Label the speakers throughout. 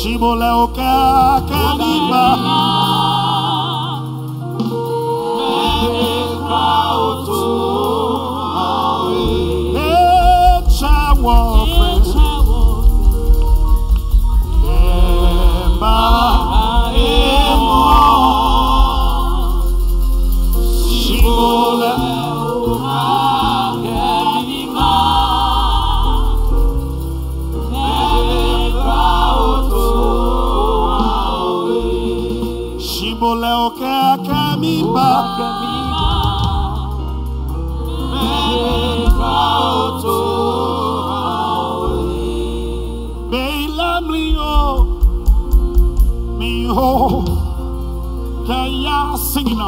Speaker 1: Shibole oka kaniba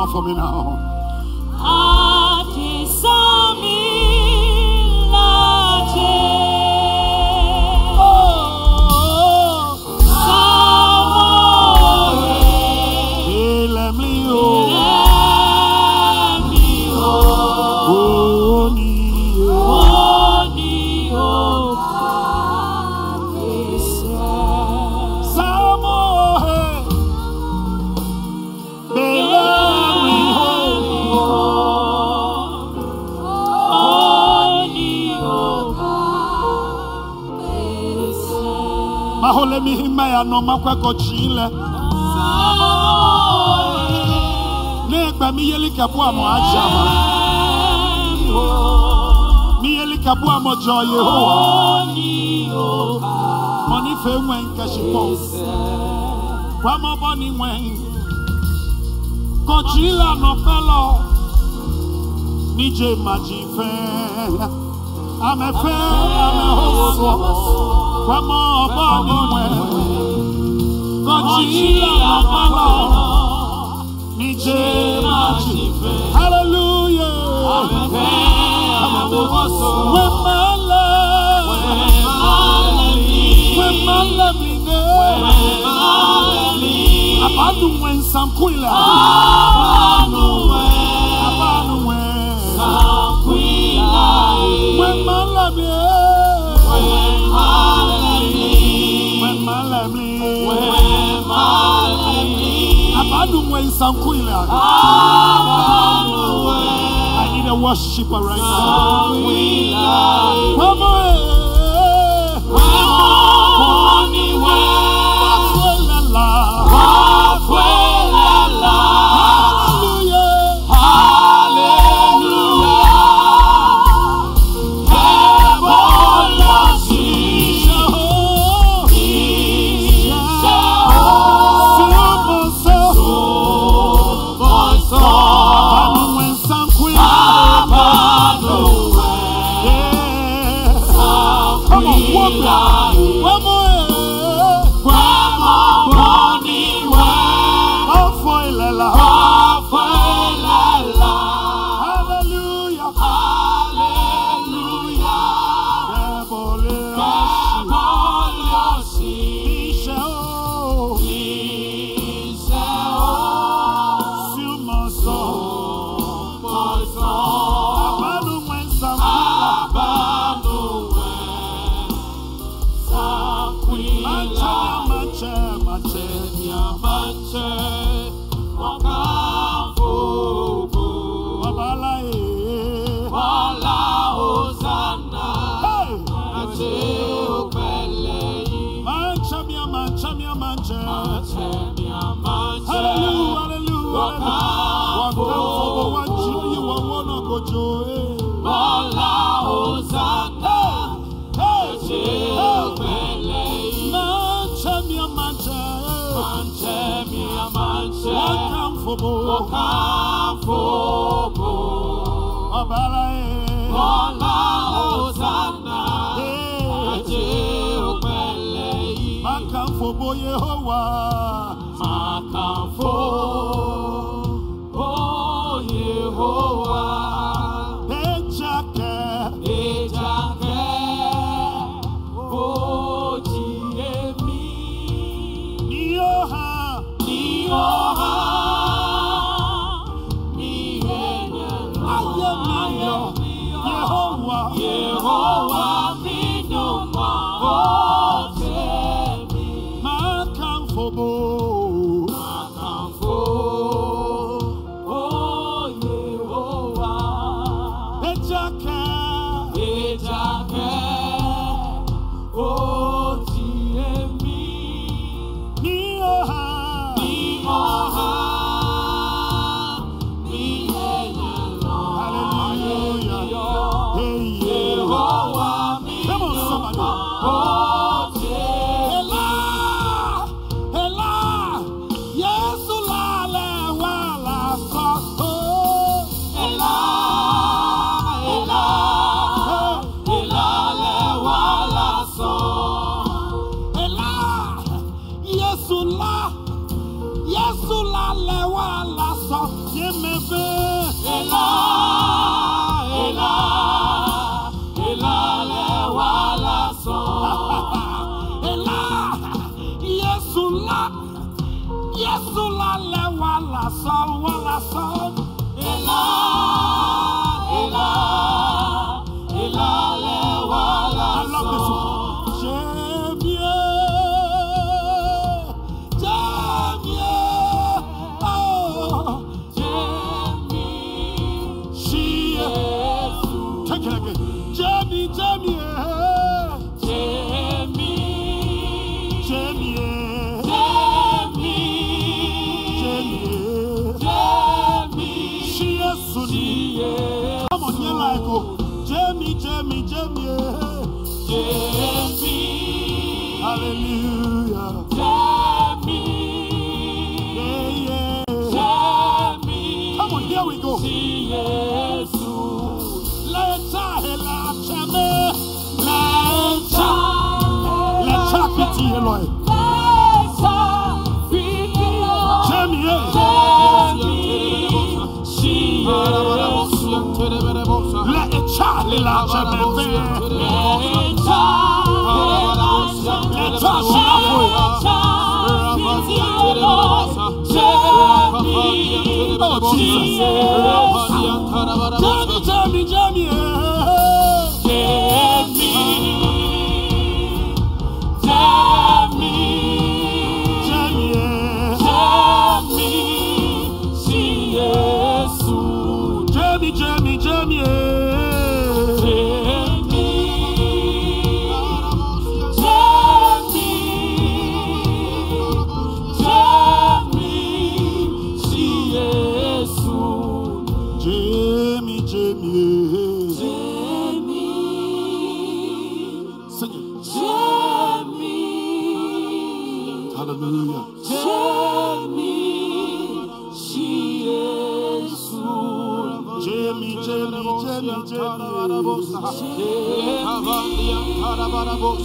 Speaker 1: for me now? Hima ya no makwa ko chile Ne gba mi yeli kabu amo aja ma Mi yeli kabu amo jo Yehowa Money fe wen kashipo Kwa mo boni wen Ko chile no pelo Nije maji fe Ame fe ame hoso Kwa mo boni wen Ko chile no pelo Nije maji fe Hallelujah my Samkwila I need a worshiper right now. Come on. Hallelujah Oh, Jesus. Jamie, Jamie, Jamie.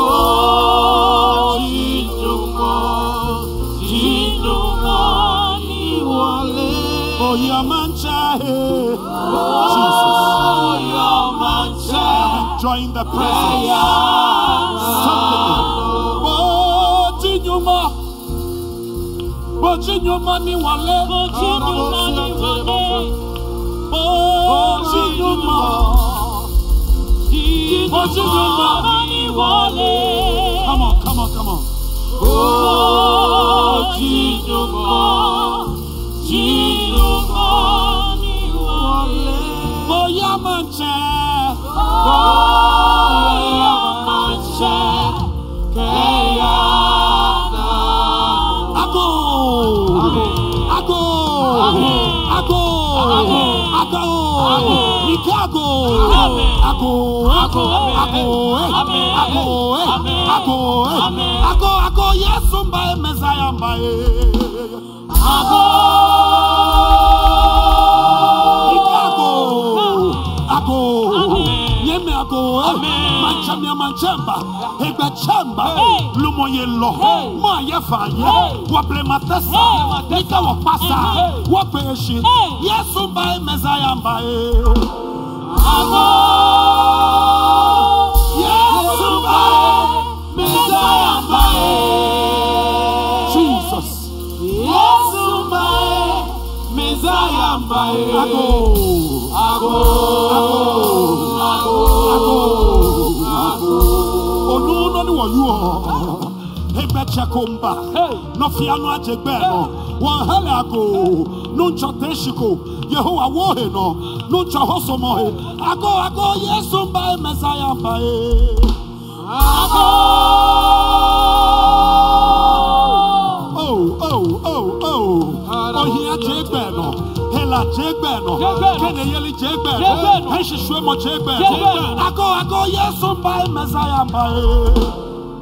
Speaker 1: Oh, Tereberebosa, Oh, your mancha. Jesus. Enjoying the presence. Come on, come on, come on.
Speaker 2: Oh. Liko
Speaker 1: ago, ago, ago, ago, ago, ago, ago, ago,
Speaker 2: Yesu
Speaker 1: mbae
Speaker 2: meza ya mbae.
Speaker 1: Ago.
Speaker 2: Manchemia manchemba, egbe chemba.
Speaker 1: Hey.
Speaker 2: Lo,
Speaker 1: Hey.
Speaker 2: ye fa ye.
Speaker 1: Hey.
Speaker 2: Matesa, nika wa wape eshi. Yesu mbaye, Messiah mbaye.
Speaker 1: Ako.
Speaker 2: Yesu mbaye,
Speaker 1: Messiah mbaye.
Speaker 2: Jesus.
Speaker 1: Yesu mbaye. Messiah mbaye.
Speaker 2: Ako.
Speaker 1: Ako. Ako.
Speaker 2: Onu no ni wọ̀nyí ọ̀. Ebe chekomba.
Speaker 1: Hey.
Speaker 2: Nọfia no agye gbẹ no. Wọ́n hẹ́lẹ̀ ago. Nuntsọ tẹ́síkò. Yehowa wọ́ọ̀hì no. Nuntsọ hosomọ he. Ago ago Yesu mba ye Mẹsàáyà mba ye.
Speaker 1: Ako.
Speaker 2: Oh oh oh oh. Ohia gye gbẹ no. Hela gye gbẹ no.
Speaker 1: Gye gbẹ no.
Speaker 2: Kene yeli gye gbẹ
Speaker 1: Gye gbẹ no.
Speaker 2: Ehyehyɛ mu gye gbẹ
Speaker 1: Gye gbẹ no.
Speaker 2: Ago ago Yesu mba ye Mẹsàáyà mba ye.
Speaker 1: Ako. Yesu mbaye. Messiah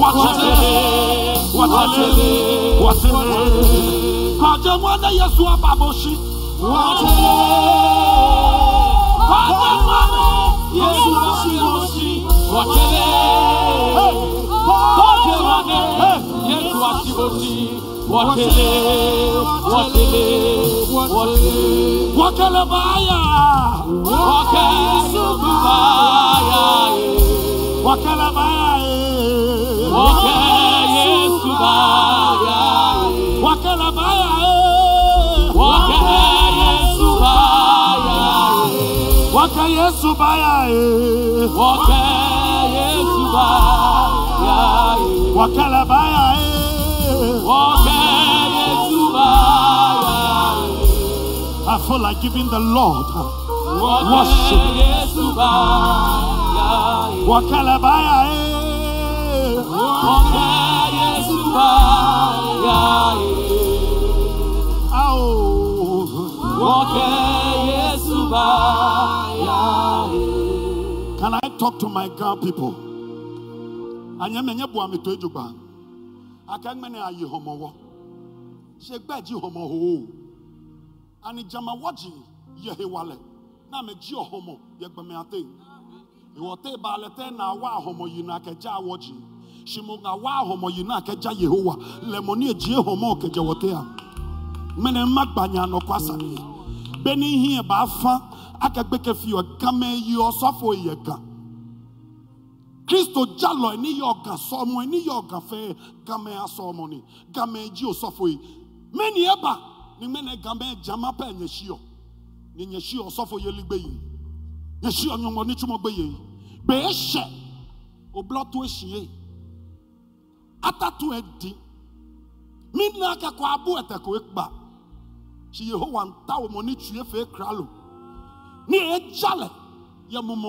Speaker 2: Wàtẹ́lẹ̀. Wàtẹ́lẹ̀. Wàtẹ́lẹ̀. Kọ̀ọ̀jẹ̀ wọn ní Yesu abàbọ̀ṣí. Kọ̀ọ̀jẹ̀ wọn ní
Speaker 1: Yesu wọ́tẹ́lẹ̀. Kọ́ọ̀dé wọn ní Yesu aṣíwọ́sí, wọ́tẹ́lẹ̀, wọ́tẹ́lẹ̀, wọ́tẹ́lẹ̀.
Speaker 2: Wọ́kẹ́lẹ̀ báyà.
Speaker 1: Wọ́kẹ́ Yesubaya ye.
Speaker 2: Wọ́kẹ́lẹ̀ báyà.
Speaker 1: Wọ́kẹ́ Yesubaya ye.
Speaker 2: Wọ́kẹ́lẹ̀ báyà.
Speaker 1: Wọ́kẹ́ Yesubaya ye.
Speaker 2: Wọ́kẹ́ Yesu báyà.
Speaker 1: Wọ́kẹ́ Yesubaya ye.
Speaker 2: Wọ́kẹ́lẹ̀ báyà.
Speaker 1: Wọ́kẹ́ Yesubaya ye.
Speaker 2: I feel like giving the Lord. Worship.
Speaker 1: Yesubaya ye. Eh.
Speaker 2: Wọ́kẹ́lẹ̀ báyà.
Speaker 1: Wọ́kẹ́ Yesubaya ye.
Speaker 2: Ao.
Speaker 1: Wọ́kẹ́
Speaker 2: Can I talk to my Ghana people? Anyamenye bu amito ejugba. Akangmene ayi homowo. She gbaji homo ho. Ani jama waji yehe wale. Na me ji homo ye gbeme Iwote balete na wa homo yi na keja waji. Shimunga wa homo yi na keja Yehowa. Lemoni eji homo keja wote a. Mene magbanya no kwasa ni. Beni hie ba fa akagbeke fi ogame yi osofo ye kan. kristo ọgàn sọmọ ẹni yẹ ọgàn fẹ gamẹ asọmọ ni jí osọfọ yìí mẹni ẹba ni mẹni gamẹ jama ẹnyẹ ṣíọ ni ṣíọ ọsọfọ yẹ ligbe yìí ní túmọ gbé yìí bẹẹ ṣẹ oblọtọ ẹṣiyẹ atatu ẹdi mi nà akẹkọọ abo ẹtẹkọ ẹgba ṣì yehowa nta ọmọ ní tùyẹ fẹ kralo ní ẹ jalẹ yẹ mọmọ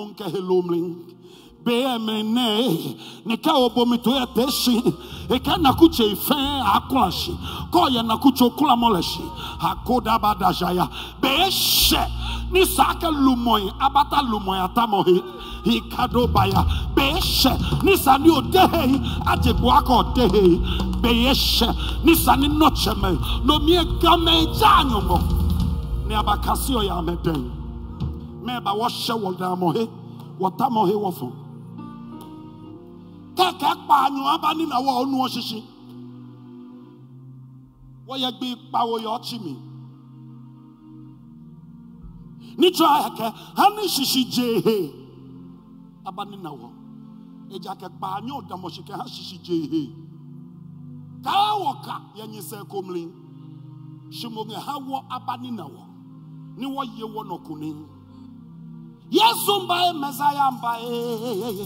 Speaker 2: nkẹhẹ lomrin bmn nika obomi to yɛ tɛsi eka nakutse fɛn akulasi kɔɔyɛ nakutse kulamɔlɛsi akodabadazaya bɛɛ sɛ ni saakɛ lumɔyi abata lumɔyi atamɔhi ikadobaya bɛɛ sɛ ni sani o dehe adzegbo akɔ dehe bɛɛ sɛ ni sani nɔtsɛmɛ lomi gamɛ dza anyɔmɔ ni abakasi ɔyɛ amɛdɛn mɛ ba kẹ̀kẹ́ pààyàn á bá nínáwó ọ̀nù ọ̀ṣinṣin wọ́n yẹ gbé pàwọ́yọ̀ ọ̀chí mi. Nítorí àyẹ̀kẹ́ á ní ṣìṣì jèhè. Á bá nínáwó ẹ̀jẹ̀ àkẹ́pà á ní ọ̀dàmọ̀ṣìkẹ́ á ṣìṣì jèhè. Káwá ká yẹn nyi sẹ́ kọ́mìlì ṣùgbọ́n ha wọ́ abá nínáwó ni wọ́n yẹ wọ́n nọkùnrin yẹ́sùn báyìí mẹ́sáyà báyìí.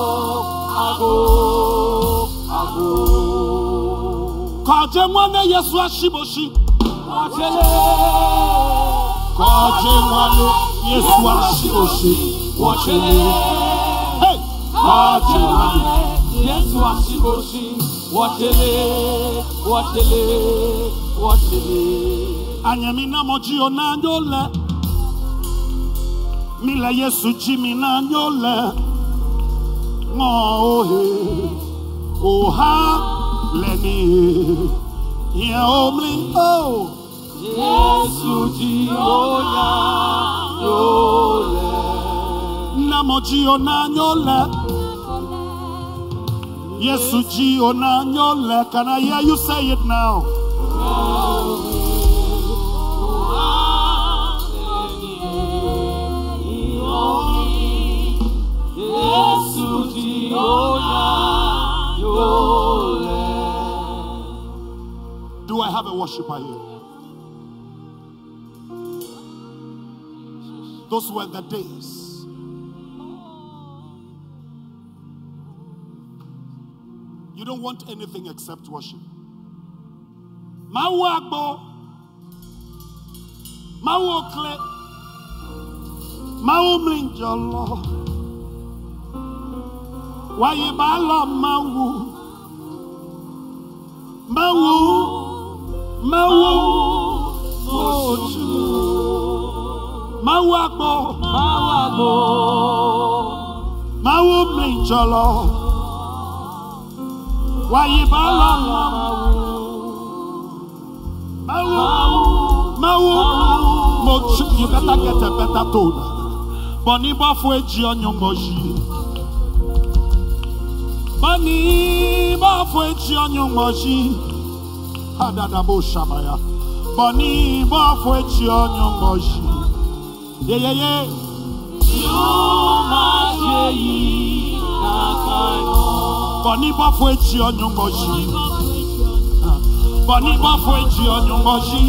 Speaker 2: Kwaje mwana Yesu ashiboshi. Kwajele. Kwaje
Speaker 1: mwana
Speaker 2: Yesu ashiboshi.
Speaker 1: Kwajele.
Speaker 2: Hey. Kwaje mwana
Speaker 1: Yesu ashiboshi.
Speaker 2: Kwajele. Kwajele. Kwajele. Anyamina moji ona onanyole. Mila Yesu jimina nyole.
Speaker 1: Ngohe. Oha l'ennemi est
Speaker 2: ombligo Jésus dionya nyole Namo diona nyole Yesu diona nyole Can I hear you say it now?
Speaker 1: Yesu diona nyole
Speaker 2: do i have a worshiper here? Those were the days. You don't want anything except worship. Mawu agbo, mawu okle, mawu mlinjolo, wayi balo mawu, mawu, Mawu motu mawo agbo mawo agbo mawo mlintsɔlɔ wayiba lɔlɔ mawo mawo motu you better get a better tone. Bɔnibɔfo edzi ɔnyɔmɔzi bɔnibɔfo edzi ɔnyɔmɔzi. Hadadaboshabaya. Boni Bafwechi Onyongoshi. Ye, ye, ye. Boni Bafwechi Onyongoshi. Boni Bafwechi Onyongoshi.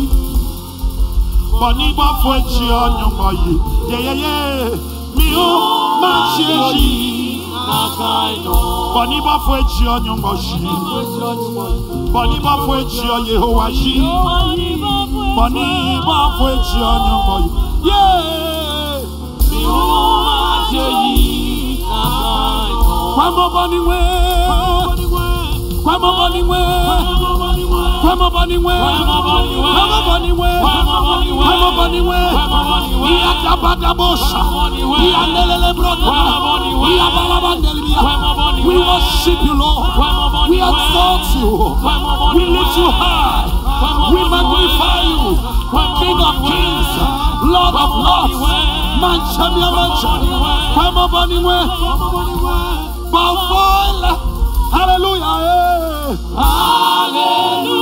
Speaker 2: Boni Bafwechi Onyongoshi. Ye, ye, ye.
Speaker 1: Mi o ma.
Speaker 2: Bọ̀ní bá fún etí ọyàn mọ̀ sí. Bọ̀ní bá fún etí ọyàn ìhòwà sí. Bọ̀ní bá fún etí ọyàn mọ̀ sí. Ìhùwà ṣe yí kàkà ìtàn. Kwamọ́ bọ́ ni wẹ́. Kwamọ́ bọ́ ni wẹ́. Come
Speaker 1: up anywhere, come
Speaker 2: up anywhere, come
Speaker 1: up anywhere, come
Speaker 2: up anywhere.
Speaker 1: He is the
Speaker 2: badabusha, he Wamabaniwe,
Speaker 1: Wamabaniwe, Wamabaniwe, Wamabaniwe,
Speaker 2: Wamabaniwe, Iadabadabosha,
Speaker 1: Ianelelebrona, Iabalabandelibia.
Speaker 2: We worship you, Lord. We exalt you. We lift you high. We magnify you, King of kings, Lord of lords. Mancha. Mia mancha, Wamabaniwe, Bawfala. Hallelujah.
Speaker 1: Hallelujah.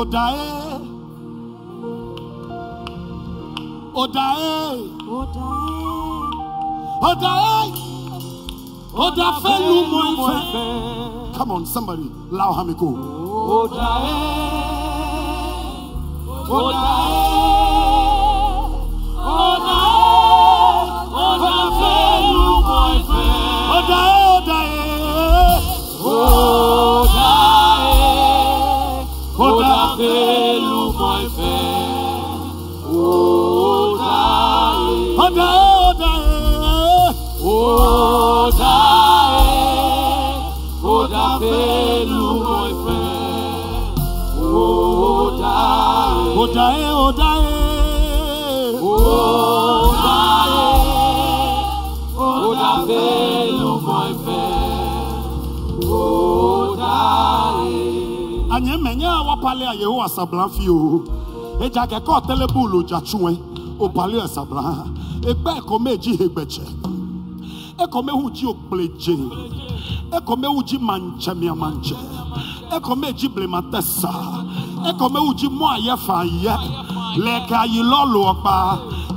Speaker 2: Odae. Odae. Odae. Odae. Odafelu moife. Come on, somebody. Lao hamiko.
Speaker 1: Odae. Odae.
Speaker 2: obale a yehowa sabla fio edza kɛkɛ ɔtɛlɛ bolo dzatsuɛ obale a sabla egbe ekɔme edzi hegbɛtsɛ uji wu dzi okpledze manche wu dzi mantsɛ miamantsɛ ekɔme edzi blematɛsa ekɔme wu dzi mɔ ayɛ fa yɛ lɛ ka yi lɔlɔ ɔkpa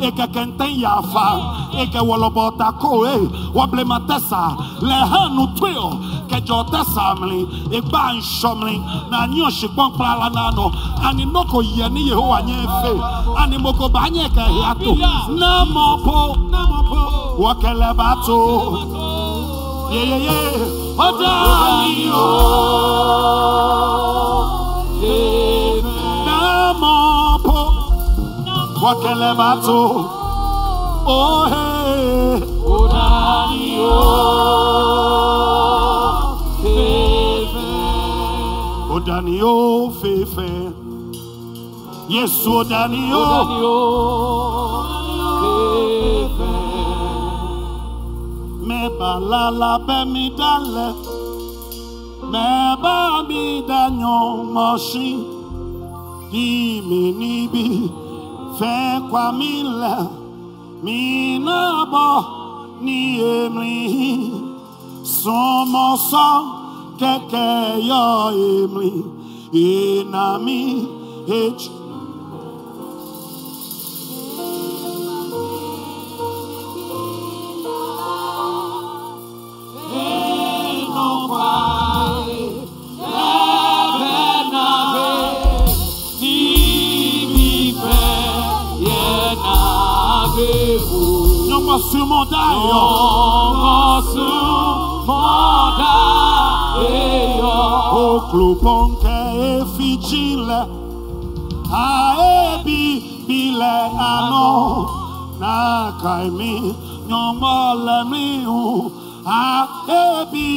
Speaker 2: ekɛkɛ ntɛ yafa. Eke wolobota ko e. Wablematesa. Lehanu twio. Kejo tesa mli. Egba nshomli. Na nyo shikpon plala nano. Ani noko ye ni Yehowa nyefe. Ani moko banye ke hiato. Na mopo. Wakele bato. Yeah, yeah, yeah. Odani o. Na mopo. Wakele bato. Oh, hey. Odani o fefe. Yesu odani o. Me balala be mi dale. Me ba mi danyo moshi. Di mi nibi. Fe kwa mi la. Mi na bo ni emri. Somo so keke yo emri. Inami h. Nyɔnua sumɔ da yɔ. Oklo pɔnkɛ efi dzi lɛ. Aebi bi lɛ anɔ. N'akae mi nyɔnua lɛ mi hu. Aebi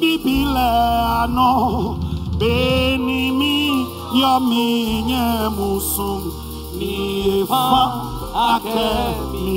Speaker 2: bibi lɛ. Beni mi yɔ mi nye musum. Ni efa akɛ mi.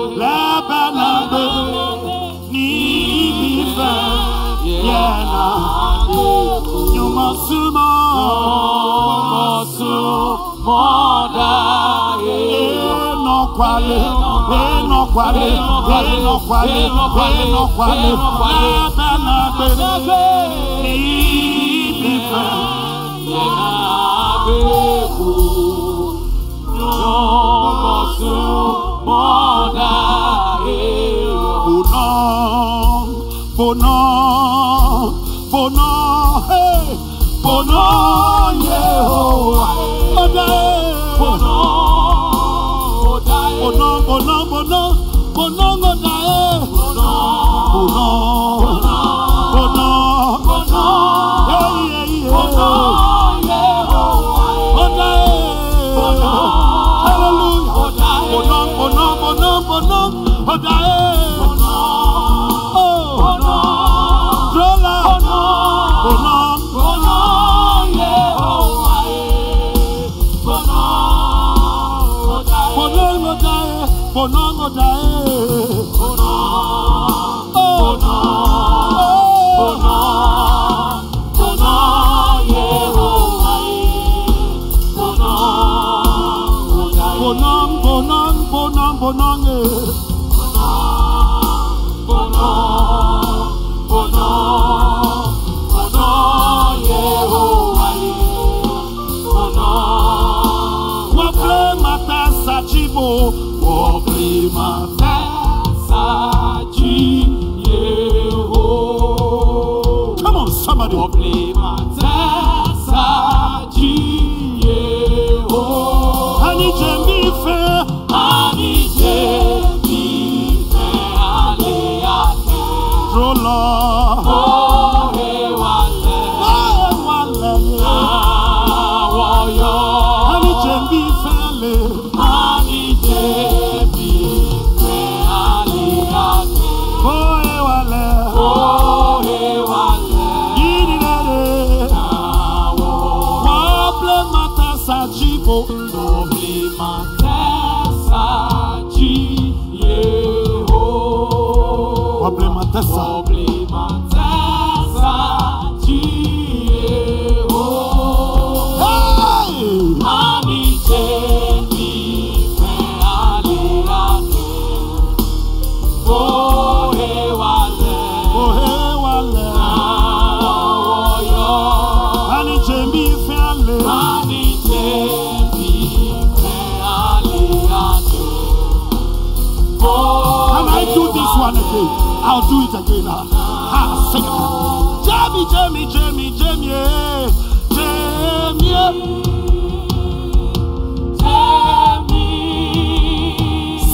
Speaker 2: kwale eno kwale eno kwale eno kwale nada na bere ibifa yena abeku yokosu mona ero bono bono bono bono yehowa odae. Bonon, bonon, bonon, oda, hey. Bonon, bonon, hey. Bonon, oda, I'll do it again. Ah, sing it. Jamie, Jamie, Jamie, Jamie, Jamie. Jamie.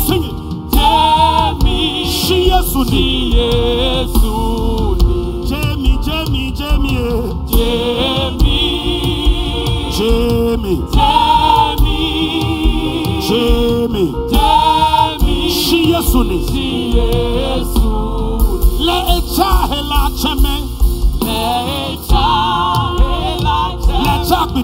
Speaker 2: Jamie, Jamie, Jamie. Jamie, Jamie, Jamie, Jamie, Jamie, Jamie, Jamie, Jamie, Jamie. Jamie. Jamie. Jamie. Jamie. Jamie. She is Sunni. She is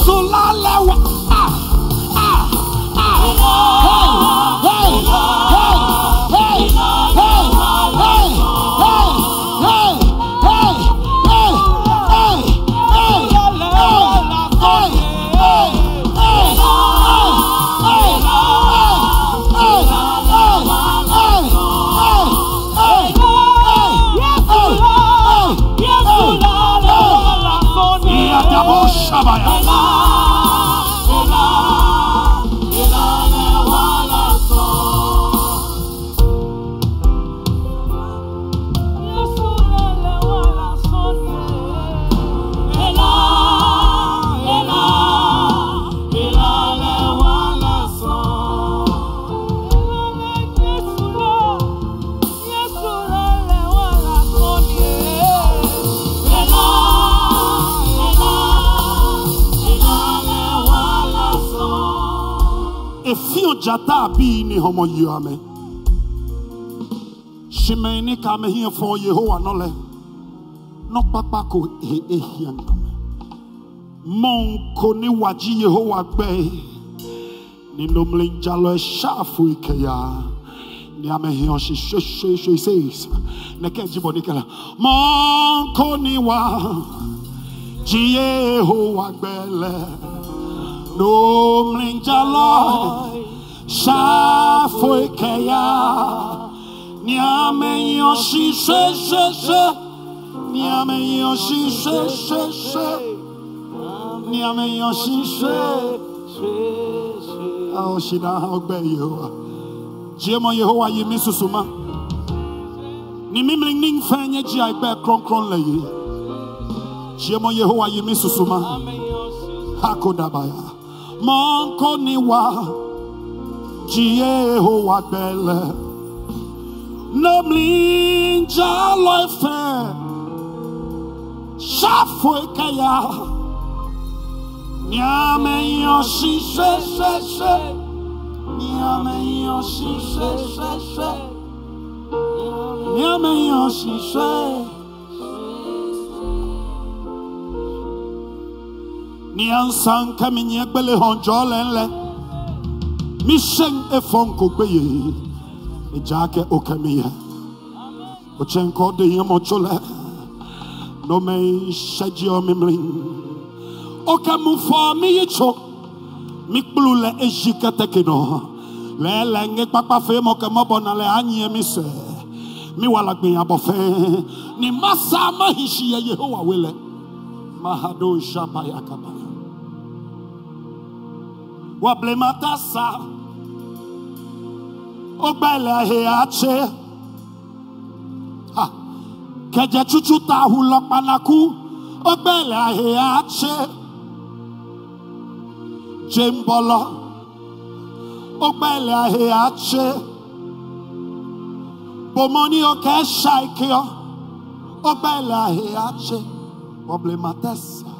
Speaker 2: 喝辣 mi hɔ mɔ yi ame simɛn ni kame hiɛ fɔ yehowa nɔlɛ nɔkpakpa ko ehiɛ nɔmɛ mɔnko ni wadzi yehowa gbɛ ni nomle ndzalɔ ɛsaafu ikeya ni ame hiɛ ɔsi soesoesoe seis neke dzibɔ nike la. Mɔnko ni wa. Dzi yehowa gbɛ lɛ nomle ndzalɔ. Shafuikeya. Niame yoshi she she she. Niame yoshi she she she. Niame yoshi she. Oh, she now how bad you are. Jemo Yehowa yimi susuma. Ni mimling ning fenye ji I bear kron kron le ye. Jemo Yehowa yimi susuma. Hakodabaya. Monko niwa. Monko niwa. Jehovah Bele. Namely, Jalofe, Shafwe Kaya, Nyame Yoshi, Se, Se, Se, Nyame Yoshi, Se, Se, Se, Nyame Yoshi, Se, Nyansan Kaminye Bele Honjolenle. Mission efon ko gbeye. Ejake okamiye. Ochenko de yemochole. No me shaji o mimling. Okamu for mi yicho. Mikplu le ejikete kino. Le le nge kpakpa fe mo ke mo bona le anye mi se. mi wala ni masa mahishi yɛ yehowa wele mahado shabaya kabaya wablemata sa ogbɛlɛ aheache ha. Kɛjɛ tutu ta ahulɔ kpanaku ogbɛlɛ aheache jembɔlɔ ogbɛlɛ aheache bomoni oke shaikio ogbɛlɛ aheache wablemata sa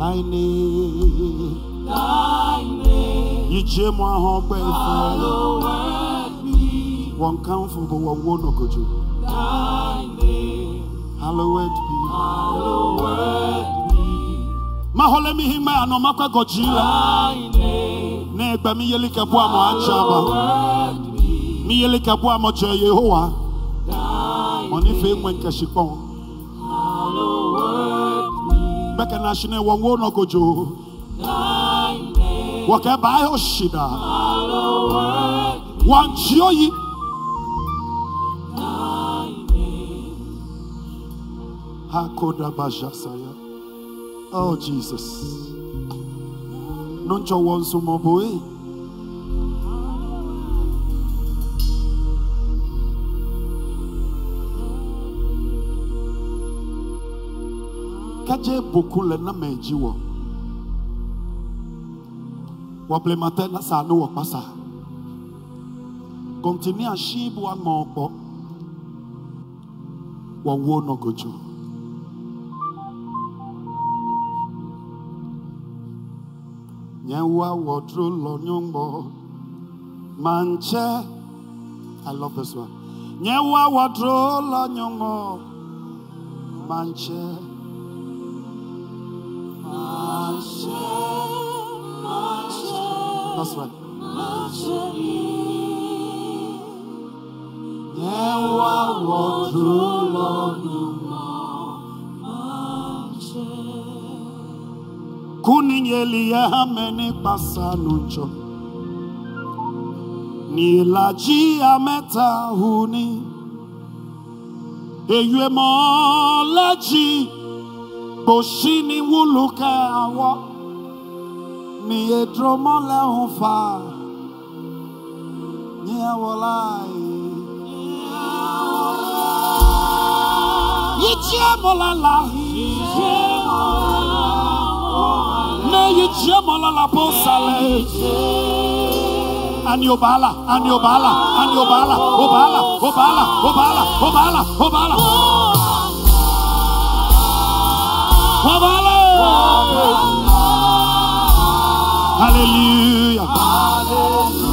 Speaker 2: Thy name. Yije mo ahon pe ife. Won kamfo bo won wo no gojo. Hallowed be. Mahole mi hima ano makwa gojila. Na egba mi yeli ka bo amo achaba. Mi yeli ka bo amo je Yehowa. Oni fe nwen ka shipon. Beka na shine won wo no gojo. Waka ba yo shida. Wan chioyi. Hakoda bashasaya. Oh Jesus. Noncho won sumoboe. Kaje boku le na meji wo. Wable mate na sa no pasa. Continue a shibu a ngokpo. Won wo no gojo. Nyewa wodro lo nyongbo. Manche. I love this one. Nyewa wodro lo nyongbo. Manche. That's wodro lo kuninyeli ya hameni pasanuncho nilaji ameta huni eyue kò sí ní wúlò kẹ àwọ ní èdúró mọ́lẹ̀ ń fà ní ẹ̀wọ̀ láàyè. Yíjẹ́ mọ́lá láàyè. Yíjẹ́ mọ́lá láàyè. Yíjẹ́ mọ́lá lápò sálẹ̀. Ani obala,
Speaker 1: ani obala, ani obala, obala, obala, obala, obala, obala. obala. Hallelujah. Nyawala,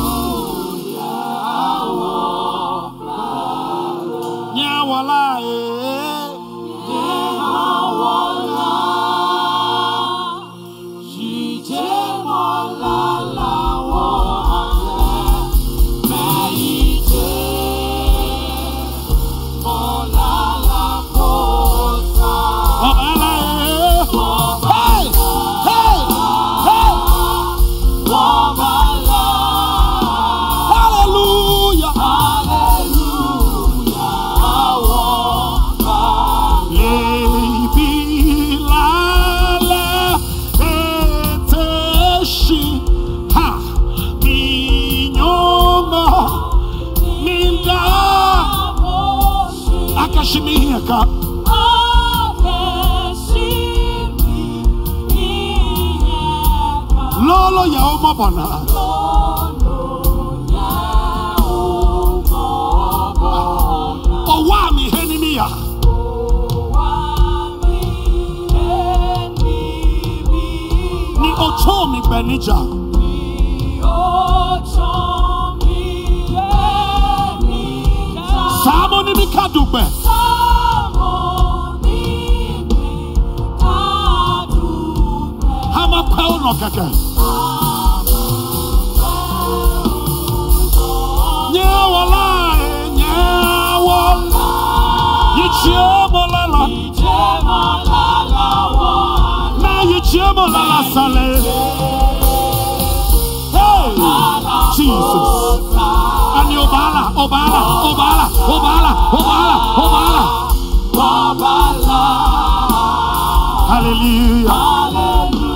Speaker 1: Hallelujah.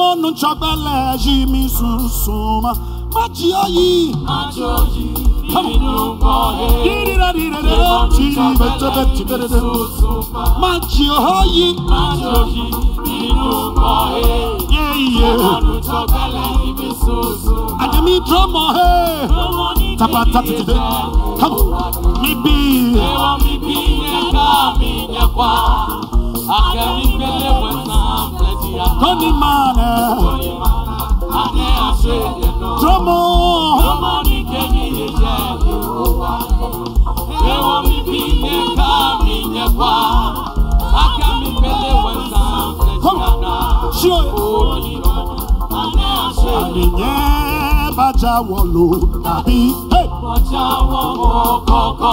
Speaker 1: Jemonu chobele, ji mi susuma. Majioyi, dirira dirira, tiri bete bete bete. Majioyi, yeah yeah. Ademi drama, hey. Tapa tapa tapa. Come on, me be. Tony Mane, Dromo, Ewo mi bi ne ka mi nye kwa, aka mi pele wensa fesiana. Sure. Ane ase. Ani nye baja wolo tabi. Baja wolo koko.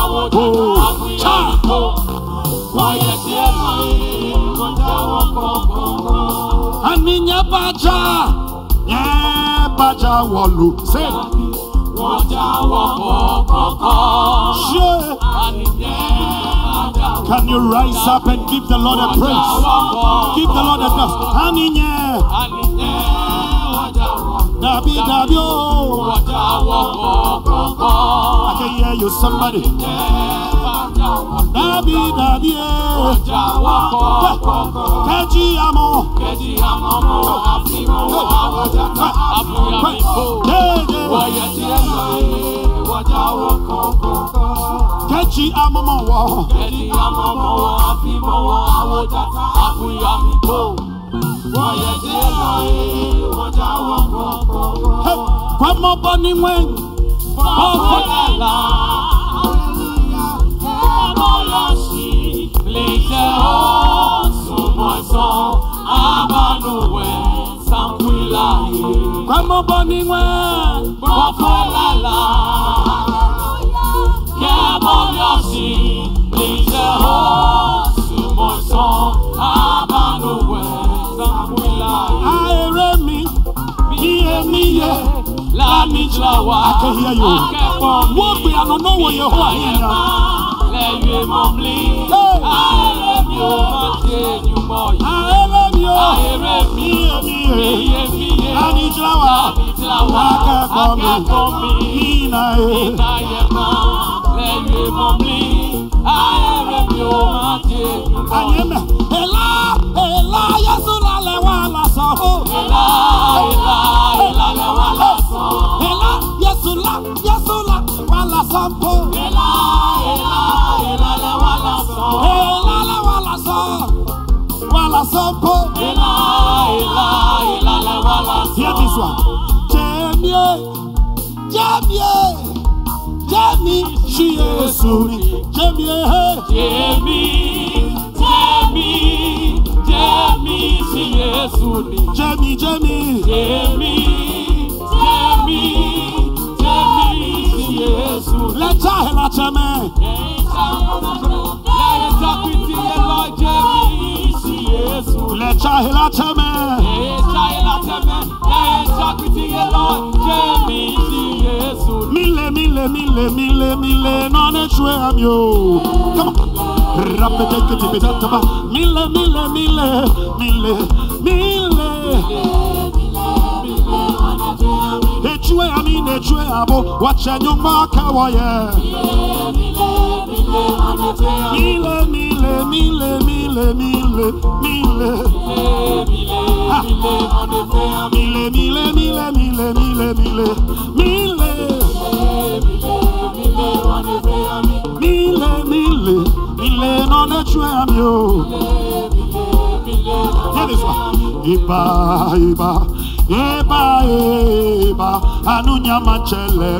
Speaker 1: Àníyàn bàjá. Yẹ bàjá wọ̀lú. Say it. Sure. Can you rise up and give the Lord a praise? Give the Lord a. Àníyàn. Dabi dabi oh. I can hear you somebody. Dabi dabi e. Ọjà wa kọ̀ọ̀kọ̀ọ̀kọ̀. Kẹ́jì àmọ́. Kẹ́jì àmọ́ mọ́ àfihàn wọ àwọ̀jà náà. Àfihàn mi kò.
Speaker 2: Déédéé. Wọ̀yẹ̀
Speaker 1: tí ẹ máa ń yí. Ọjà wa kọ̀ọ̀kọ̀ọ̀kọ̀. Kẹ́jì àmọ́ mọ̀ wọ. Kẹ́jì àmọ́ mọ̀ wọ àfihàn wọ àwọ̀jà náà. Àfihàn mi kò. Wọ̀yẹ̀ tí ẹ máa ń yí. Ọjà wa kọ̀ọ̀kọ̀ọ̀kọ̀.
Speaker 2: Kwamọ́bọ ni
Speaker 1: wẹ́n. Fọ́fọ́ Àìrè mi. Bí èmi yẹ.
Speaker 2: Lámìjọwà
Speaker 1: I can hear you.
Speaker 2: akẹ́kọ̀ọ́ mi.
Speaker 1: Wọ́n gbé àná náà wọ̀ yẹ̀ hó àyẹ̀ yẹn.
Speaker 2: Lẹ́yìn mọ̀mí,
Speaker 1: Hey.
Speaker 2: o. Má ṣe èjùmọ̀ yìí.
Speaker 1: Àhéré mi o.
Speaker 2: Àhéré mi. Iyemiye. Iyemiye.
Speaker 1: Anitilawa.
Speaker 2: Anitilawa.
Speaker 1: Akẹ́kọ̀ọ́ mi.
Speaker 2: Nina ye.
Speaker 1: Nina yẹ
Speaker 2: kan. Lẹ́yìn ìmọ̀ mi. Àhéré mi o. Má ṣe èjùmọ̀ yìí.
Speaker 1: Àyẹ̀mẹ̀. Èlá
Speaker 2: Èlá Yẹ́sù lálẹ́ wà lásán.
Speaker 1: Èlá Èlá Èlá lẹ́ wà lásán. Èlá
Speaker 2: Yẹ́sù lá Yẹ́sù lá wà lásán.
Speaker 1: Èlá Èlá Èlá lẹ́ wà lásán
Speaker 2: asempo. Ila ila ila la wala.
Speaker 1: Hear this one. Jemie, jemie, jemi shiesuri, jemie
Speaker 2: he. Jemi,
Speaker 1: jemi, jemi shiesuri.
Speaker 2: Jemi jemi.
Speaker 1: Jemi, jemi, jemi shiesuri. Lecha hela
Speaker 2: cheme. Lecha hela
Speaker 1: cheme. Sákìtì ẹlọ́ tèmi sí Jésù ni.
Speaker 2: mile mile mile mile mile nọ́ọ̀nẹ́ ṣùẹ́ àmì o come on rapete kete bete taba mile mile mile mile mile echue àmì na àbò wàchẹ̀ nyọ́gbà kẹwàá yẹ. Mille, mille, mille, mille, mille, mille. Ah. Mille, mille, mille, mille, mille, mille, mille. Mille, mille, mille, non è cioè a mio. Hear this one. Iba, iba, iba, iba, anunya machele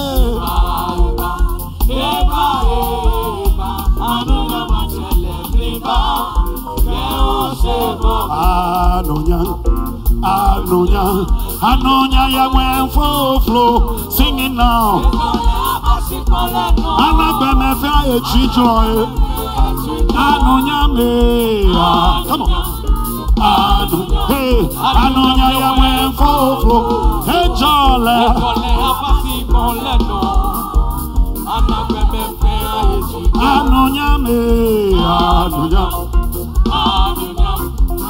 Speaker 2: Anonya, anonya, anonya ya wenfoflo. Singing now. Anagbeme fe aye chijoy. Anonya me. ah, Come on. Anu, hey, anonya ya wenfoflo. Hey, jole. Anonya me. Anonya.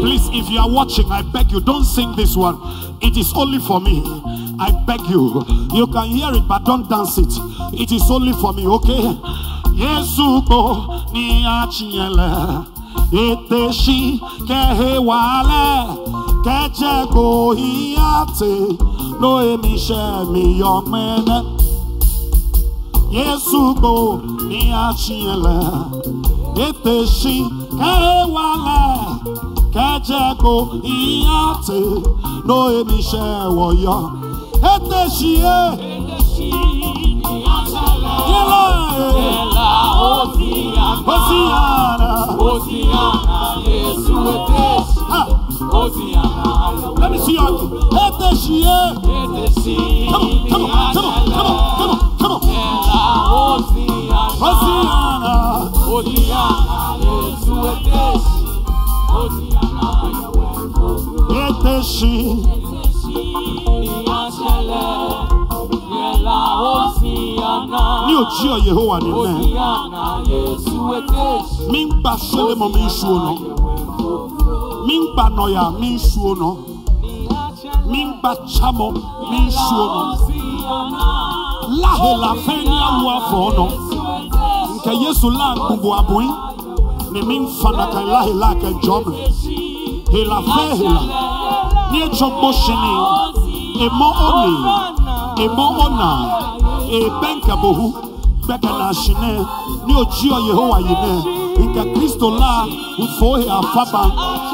Speaker 2: Please, if you are watching, I beg you, don't sing this one. It is only for me. I beg you. You can hear it, but don't dance it. It is only for me, okay? Yesu ko ni achiele. Eteshi kehe wale. Keche go hiate. No emishe mi yomene. Yesu go ni achiele. Eteshi kewale kejeko iyate no emishe woyo. Eteshi e yela e Hosiana. Ah, let me see you. Eteshi e. Come on, come on, come on, come on, come on, come on. Hosiana. Eteshi. Ní ojú ọ̀ Yehowa ni mẹ́. Mi ń gba sọ́lé mọ́ mi ń su ọ̀nà. Mi ń gba nọ̀yà mi ń su ọ̀nà. Mi ń gba chamọ́ mi ń su ọ̀nà. Láhe la fẹ́ ní àwọn afọ̀ ọ̀nà. Sɛ Yesu la bubu abui ne mi nfa na ka ila ila ka jɔm hila fɛ hila ne etsɔ gbɔ emɔ one emɔ ona ebɛnka bohu gbɛka na sini Ni otsi ɔ yehowa yi nɛ nka kristo la nfohe afaba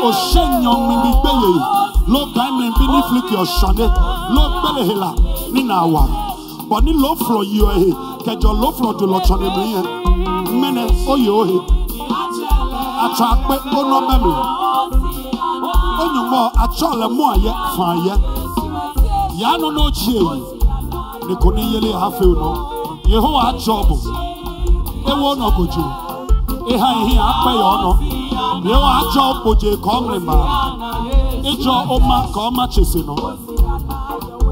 Speaker 2: ohyɛ nyɔnmimi gbɛyɛ yi lɔba mimbi ne filiki ɔsɔne lɔgbɛlɛhela ni na wa, awa bɔne lɔflɔ yiɔ he kẹjọ ló flọdù lọtsọni mi yẹn. Mmẹnẹ oye ohe atsọ akpẹ ọnọ mẹmi onyumọ atsọ lẹ mọ ayẹ fún ayẹ yanu n'otsie ne ko ne yele hafe nọ yehowa atsọ bò ewu ọnọ godzo eha ehi akpẹ yọ ọnọ yehowa atsọ gbodze kọmrìmà edzọ ọma kọma tsese nọ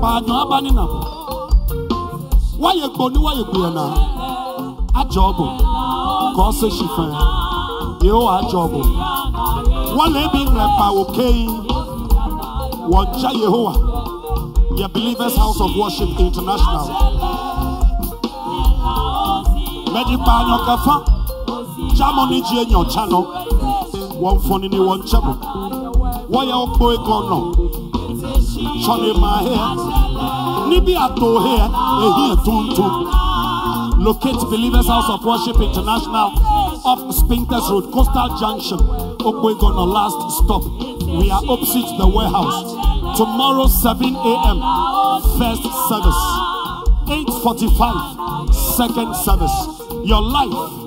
Speaker 2: pàdùn abaninà wayɛ gbɔ ni wayɛ gbɔ na adzɔ bo kɔ ɔsɛ si fɛ yeo adzɔ bo wale bi ŋlɛ pa oke yi wɔdza yehowa yɛ believers house of worship international. Mɛdipa anyɔkɛfa jamɔ ni dzi enyɔ tsa nɔ wɔn fɔni ni wɔn tsɛ bo wɔyɛ okpo egɔnɔ tsɔni ma hɛ. Àtò hɛ ehi etuntum locate believers house of worship international off Spintex road coastal junction okpoegono last stop. We are opposite the warehouse. Tomorrow 7 a.m first service. 8.45 second service. Your life